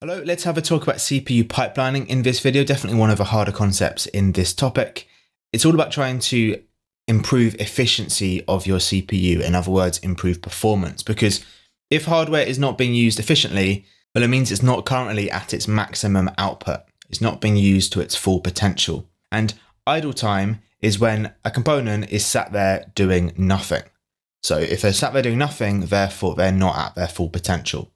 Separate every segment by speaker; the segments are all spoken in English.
Speaker 1: Hello, let's have a talk about CPU pipelining in this video. Definitely one of the harder concepts in this topic. It's all about trying to improve efficiency of your CPU. In other words, improve performance. Because if hardware is not being used efficiently, well, it means it's not currently at its maximum output. It's not being used to its full potential. And idle time is when a component is sat there doing nothing. So if they're sat there doing nothing, therefore they're not at their full potential.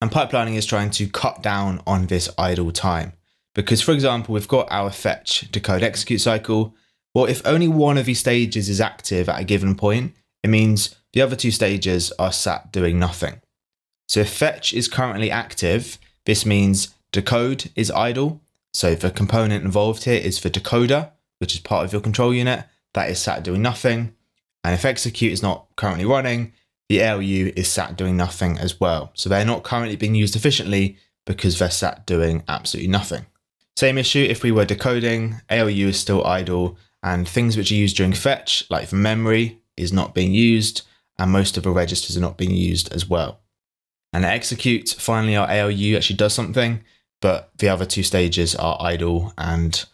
Speaker 1: And pipelining is trying to cut down on this idle time. Because, for example, we've got our fetch, decode, execute cycle. Well, if only one of these stages is active at a given point, it means the other two stages are sat doing nothing. So if fetch is currently active, this means decode is idle. So the component involved here is the decoder, which is part of your control unit, that is sat doing nothing. And if execute is not currently running, the ALU is sat doing nothing as well. So they're not currently being used efficiently because they're sat doing absolutely nothing. Same issue if we were decoding, ALU is still idle, and things which are used during fetch, like the memory, is not being used, and most of the registers are not being used as well. And execute, finally, our ALU actually does something, but the other two stages are idle and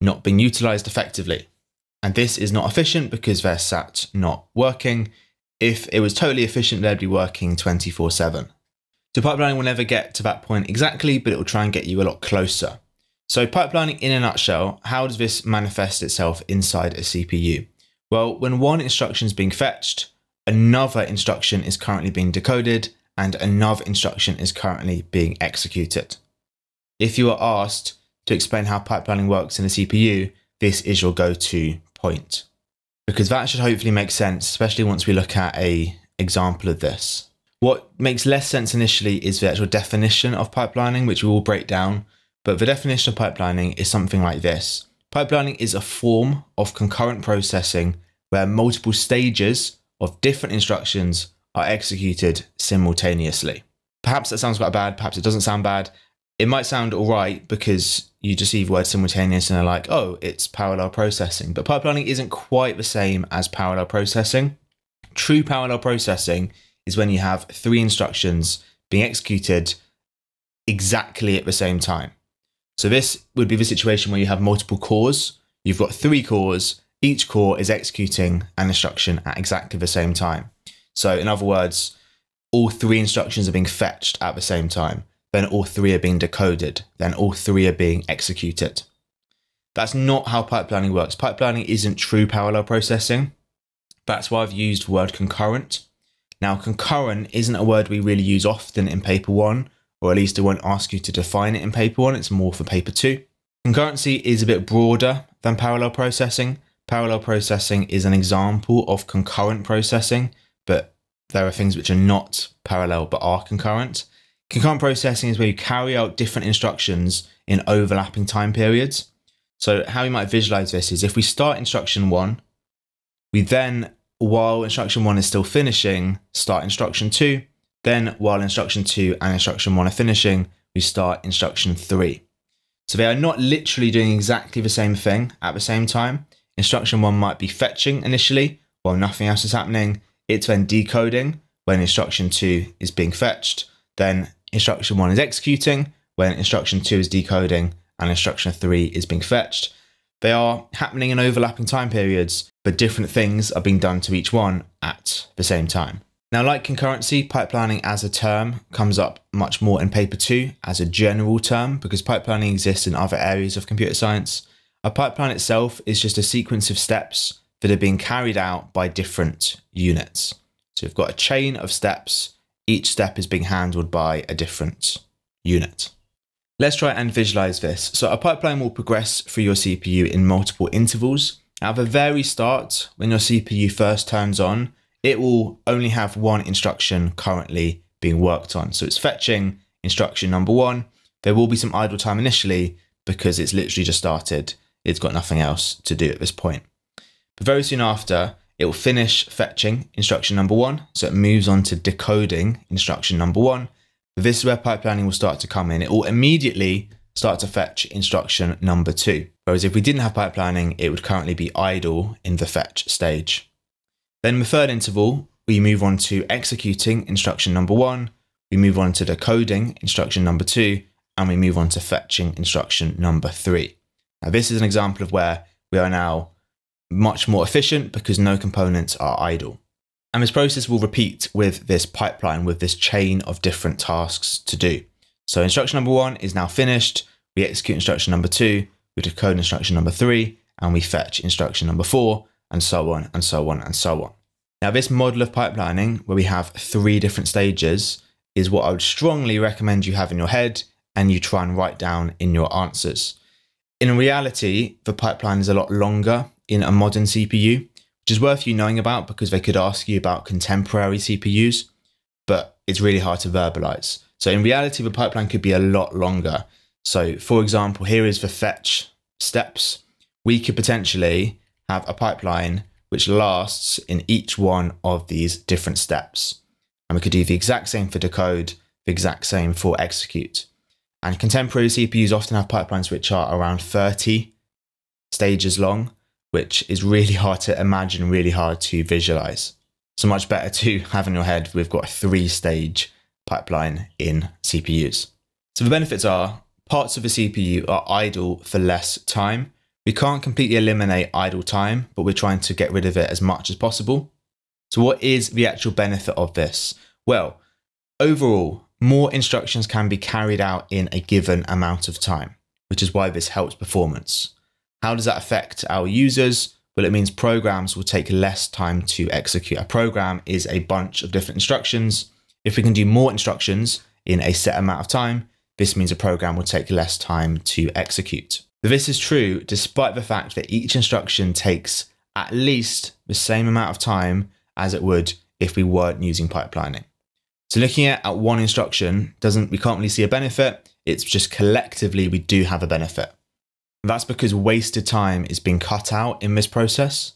Speaker 1: not being utilized effectively. And this is not efficient because they're sat not working, if it was totally efficient, they'd be working 24 7. So pipelining will never get to that point exactly, but it will try and get you a lot closer. So pipelining in a nutshell, how does this manifest itself inside a CPU? Well, when one instruction is being fetched, another instruction is currently being decoded, and another instruction is currently being executed. If you are asked to explain how pipelining works in a CPU, this is your go-to point because that should hopefully make sense, especially once we look at a example of this. What makes less sense initially is the actual definition of pipelining, which we will break down. But the definition of pipelining is something like this. Pipelining is a form of concurrent processing where multiple stages of different instructions are executed simultaneously. Perhaps that sounds quite bad, perhaps it doesn't sound bad. It might sound all right because you just see the word simultaneous and they're like, oh, it's parallel processing. But pipelining isn't quite the same as parallel processing. True parallel processing is when you have three instructions being executed exactly at the same time. So this would be the situation where you have multiple cores. You've got three cores. Each core is executing an instruction at exactly the same time. So in other words, all three instructions are being fetched at the same time then all three are being decoded, then all three are being executed. That's not how pipelining works. Pipelining isn't true parallel processing. That's why I've used the word concurrent. Now, concurrent isn't a word we really use often in paper one, or at least it won't ask you to define it in paper one, it's more for paper two. Concurrency is a bit broader than parallel processing. Parallel processing is an example of concurrent processing, but there are things which are not parallel but are concurrent. Concurrent processing is where you carry out different instructions in overlapping time periods. So how we might visualize this is if we start instruction one, we then, while instruction one is still finishing, start instruction two. Then while instruction two and instruction one are finishing, we start instruction three. So they are not literally doing exactly the same thing at the same time. Instruction one might be fetching initially while nothing else is happening. It's then decoding when instruction two is being fetched. Then instruction one is executing, when instruction two is decoding, and instruction three is being fetched. They are happening in overlapping time periods, but different things are being done to each one at the same time. Now, like concurrency, pipelining as a term comes up much more in paper two as a general term because pipelining exists in other areas of computer science. A pipeline itself is just a sequence of steps that are being carried out by different units. So we've got a chain of steps each step is being handled by a different unit. Let's try and visualize this. So a pipeline will progress through your CPU in multiple intervals. At the very start, when your CPU first turns on, it will only have one instruction currently being worked on. So it's fetching instruction number one. There will be some idle time initially because it's literally just started. It's got nothing else to do at this point. But very soon after, it will finish fetching instruction number one. So it moves on to decoding instruction number one. This is where pipelining will start to come in. It will immediately start to fetch instruction number two. Whereas if we didn't have pipelining, it would currently be idle in the fetch stage. Then the third interval, we move on to executing instruction number one. We move on to decoding instruction number two. and we move on to fetching instruction number three. Now, this is an example of where we are now much more efficient because no components are idle. And this process will repeat with this pipeline, with this chain of different tasks to do. So instruction number one is now finished. We execute instruction number two, we decode instruction number three, and we fetch instruction number four, and so on, and so on, and so on. Now, this model of pipelining, where we have three different stages, is what I would strongly recommend you have in your head and you try and write down in your answers. In reality, the pipeline is a lot longer in a modern CPU, which is worth you knowing about because they could ask you about contemporary CPUs, but it's really hard to verbalize. So in reality, the pipeline could be a lot longer. So for example, here is the fetch steps. We could potentially have a pipeline which lasts in each one of these different steps. And we could do the exact same for decode, the exact same for execute. And contemporary CPUs often have pipelines which are around 30 stages long, which is really hard to imagine, really hard to visualize. So much better to have in your head, we've got a three stage pipeline in CPUs. So the benefits are parts of the CPU are idle for less time. We can't completely eliminate idle time, but we're trying to get rid of it as much as possible. So what is the actual benefit of this? Well, overall, more instructions can be carried out in a given amount of time, which is why this helps performance. How does that affect our users? Well, it means programs will take less time to execute. A program is a bunch of different instructions. If we can do more instructions in a set amount of time, this means a program will take less time to execute. This is true despite the fact that each instruction takes at least the same amount of time as it would if we weren't using pipelining. So looking at, at one instruction doesn't we can't really see a benefit. It's just collectively we do have a benefit. That's because wasted time is being cut out in this process.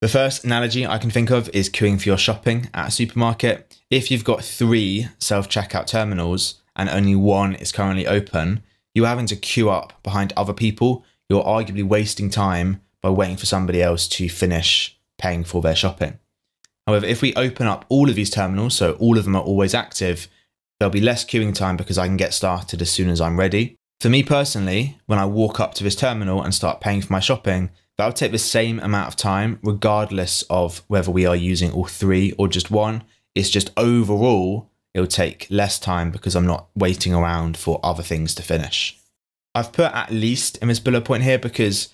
Speaker 1: The first analogy I can think of is queuing for your shopping at a supermarket. If you've got three self checkout terminals and only one is currently open, you're having to queue up behind other people. You're arguably wasting time by waiting for somebody else to finish paying for their shopping. However, if we open up all of these terminals, so all of them are always active, there'll be less queuing time because I can get started as soon as I'm ready. For me personally, when I walk up to this terminal and start paying for my shopping, that'll take the same amount of time, regardless of whether we are using all three or just one. It's just overall, it'll take less time because I'm not waiting around for other things to finish. I've put at least in this bullet point here because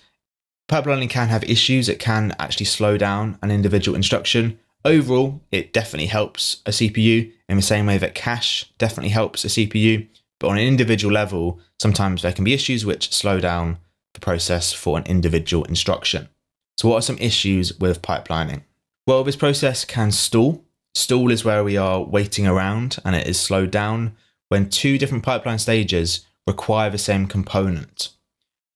Speaker 1: pipelining can have issues. It can actually slow down an individual instruction. Overall, it definitely helps a CPU in the same way that cache definitely helps a CPU. But on an individual level, sometimes there can be issues which slow down the process for an individual instruction. So, what are some issues with pipelining? Well, this process can stall. Stall is where we are waiting around and it is slowed down when two different pipeline stages require the same component.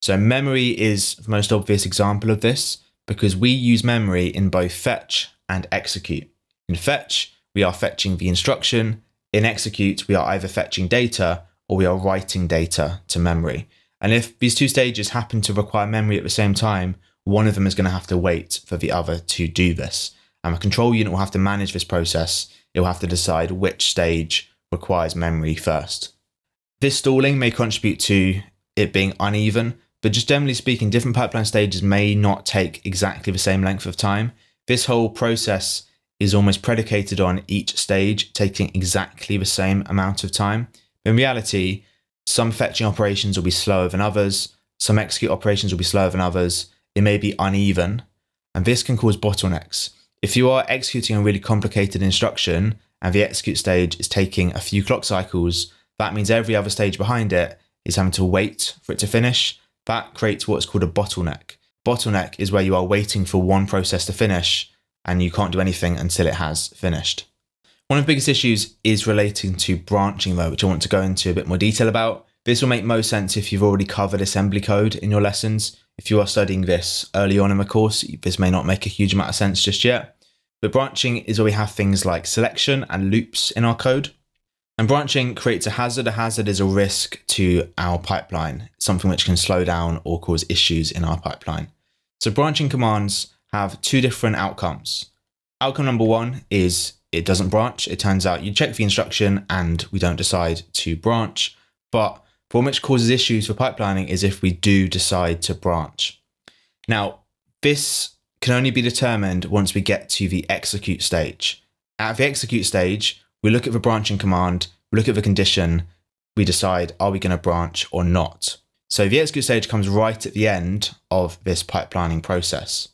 Speaker 1: So, memory is the most obvious example of this because we use memory in both fetch and execute. In fetch, we are fetching the instruction. In execute, we are either fetching data or we are writing data to memory. And if these two stages happen to require memory at the same time, one of them is going to have to wait for the other to do this. And a control unit will have to manage this process. It will have to decide which stage requires memory first. This stalling may contribute to it being uneven, but just generally speaking, different pipeline stages may not take exactly the same length of time. This whole process is almost predicated on each stage taking exactly the same amount of time. In reality, some fetching operations will be slower than others. Some execute operations will be slower than others. It may be uneven, and this can cause bottlenecks. If you are executing a really complicated instruction and the execute stage is taking a few clock cycles, that means every other stage behind it is having to wait for it to finish. That creates what's called a bottleneck. Bottleneck is where you are waiting for one process to finish and you can't do anything until it has finished. One of the biggest issues is relating to branching though, which I want to go into a bit more detail about. This will make most sense if you've already covered assembly code in your lessons. If you are studying this early on in the course, this may not make a huge amount of sense just yet. But branching is where we have things like selection and loops in our code. And branching creates a hazard. A hazard is a risk to our pipeline, something which can slow down or cause issues in our pipeline. So branching commands have two different outcomes. Outcome number one is it doesn't branch. It turns out you check the instruction and we don't decide to branch. But one which causes issues for pipelining is if we do decide to branch. Now, this can only be determined once we get to the execute stage. At the execute stage, we look at the branching command, we look at the condition, we decide are we going to branch or not. So the execute stage comes right at the end of this pipelining process.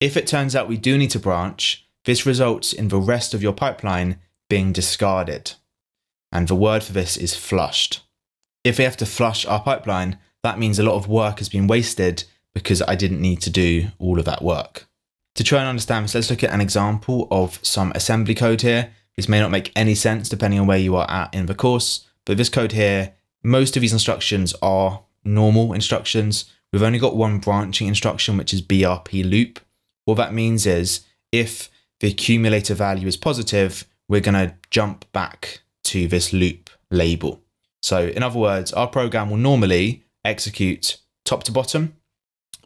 Speaker 1: If it turns out we do need to branch, this results in the rest of your pipeline being discarded. And the word for this is flushed. If we have to flush our pipeline, that means a lot of work has been wasted because I didn't need to do all of that work. To try and understand this, let's look at an example of some assembly code here. This may not make any sense depending on where you are at in the course, but this code here, most of these instructions are normal instructions. We've only got one branching instruction, which is BRP loop. What that means is if the accumulator value is positive, we're going to jump back to this loop label. So in other words, our program will normally execute top to bottom.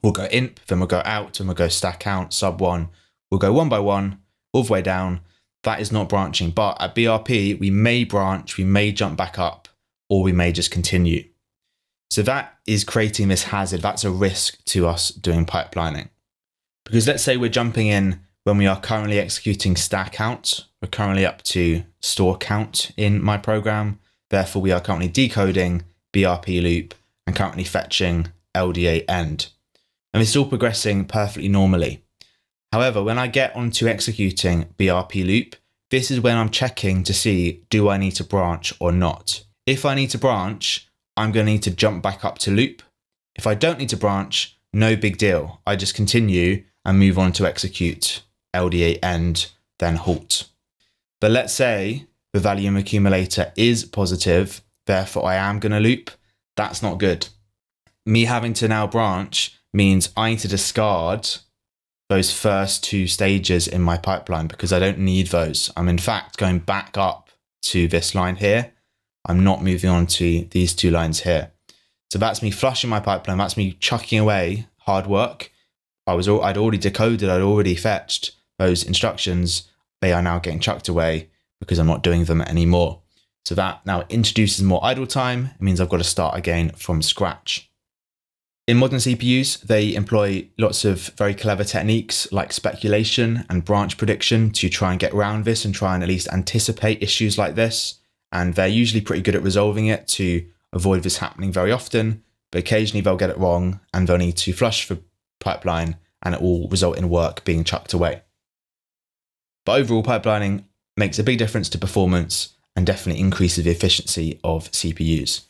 Speaker 1: We'll go INP, then we'll go out, and we'll go STA count, sub one. We'll go one by one, all the way down. That is not branching. But at BRP, we may branch, we may jump back up, or we may just continue. So that is creating this hazard. That's a risk to us doing pipelining. Because let's say we're jumping in when we are currently executing STA count. We're currently up to store count in my program. Therefore, we are currently decoding BRP loop and currently fetching LDA end. And it's all progressing perfectly normally. However, when I get onto executing BRP loop, this is when I'm checking to see, do I need to branch or not? If I need to branch, I'm going to need to jump back up to loop. If I don't need to branch, no big deal. I just continue and move on to execute LDA end, then halt. But let's say the volume accumulator is positive, therefore I am going to loop. That's not good. Me having to now branch means I need to discard those first two stages in my pipeline because I don't need those. I'm in fact going back up to this line here. I'm not moving on to these two lines here. So that's me flushing my pipeline. That's me chucking away hard work. I was I'd already decoded, I'd already fetched those instructions. They are now getting chucked away because I'm not doing them anymore. So that now introduces more idle time. It means I've got to start again from scratch. In modern CPUs, they employ lots of very clever techniques like speculation and branch prediction to try and get around this and try and at least anticipate issues like this. And they're usually pretty good at resolving it to avoid this happening very often, but occasionally they'll get it wrong and they'll need to flush the pipeline and it will result in work being chucked away. But overall, pipelining makes a big difference to performance and definitely increases the efficiency of CPUs.